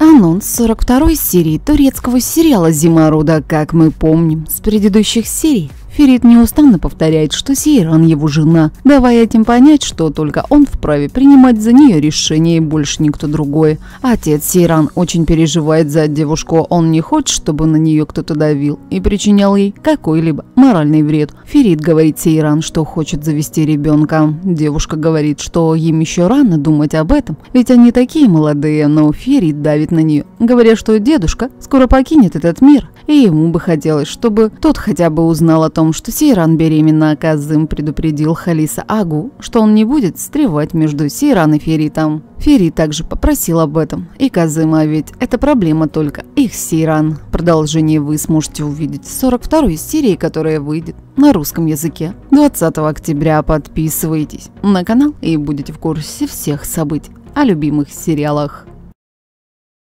Анонс 42 серии турецкого сериала «Зима рода», как мы помним с предыдущих серий. Ферит неустанно повторяет, что Сейран его жена, давая этим понять, что только он вправе принимать за нее решение и больше никто другой. Отец Сейран очень переживает за девушку, он не хочет, чтобы на нее кто-то давил и причинял ей какой-либо моральный вред. Ферит говорит Сейран, что хочет завести ребенка. Девушка говорит, что им еще рано думать об этом, ведь они такие молодые, но Ферит давит на нее, говоря, что дедушка скоро покинет этот мир, и ему бы хотелось, чтобы тот хотя бы узнал о том, что Сейран беременна, Казым предупредил Халиса Агу, что он не будет встревать между Сейран и Феритом. Ферит также попросил об этом. И Казыма, ведь это проблема только их Сейран. Продолжение вы сможете увидеть в 42 серии, которая выйдет на русском языке 20 октября. Подписывайтесь на канал и будете в курсе всех событий о любимых сериалах.